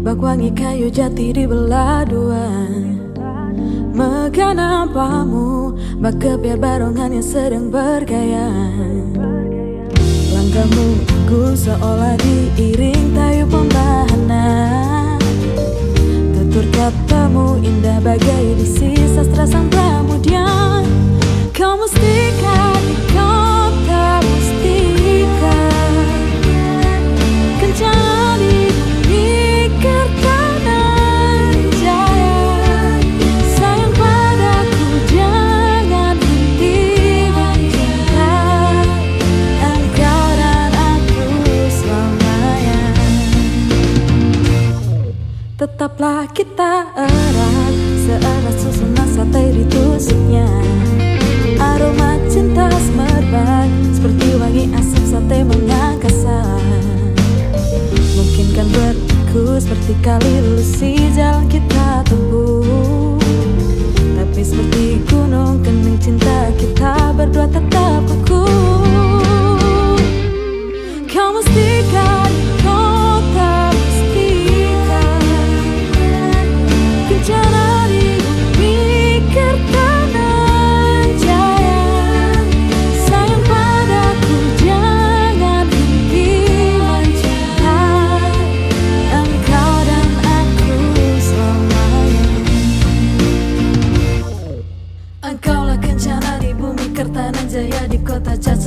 Bak wangi kayu jati di belah dua. Mega nampamu Bak kebiar barongan yang sedang bergaya. Langkahmu ku Tetaplah kita erat Seerat susunan sate ditusuknya Aroma cinta semerbak Seperti wangi asap sate mengangkasa Mungkin kan berku seperti kali lusi jalan kita tempuh. Tapi seperti gunung kening cinta kita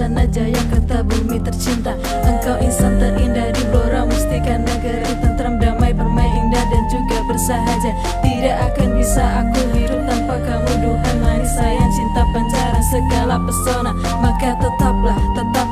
Cacana Jaya kata bumi tercinta. Engkau insan terindah di Blora Mustika Negeri tentram damai permai indah dan juga bersahaja. Tidak akan bisa aku hidup tanpa kamu Duhai manis sayang cinta pancaran segala pesona. Maka tetaplah, tetap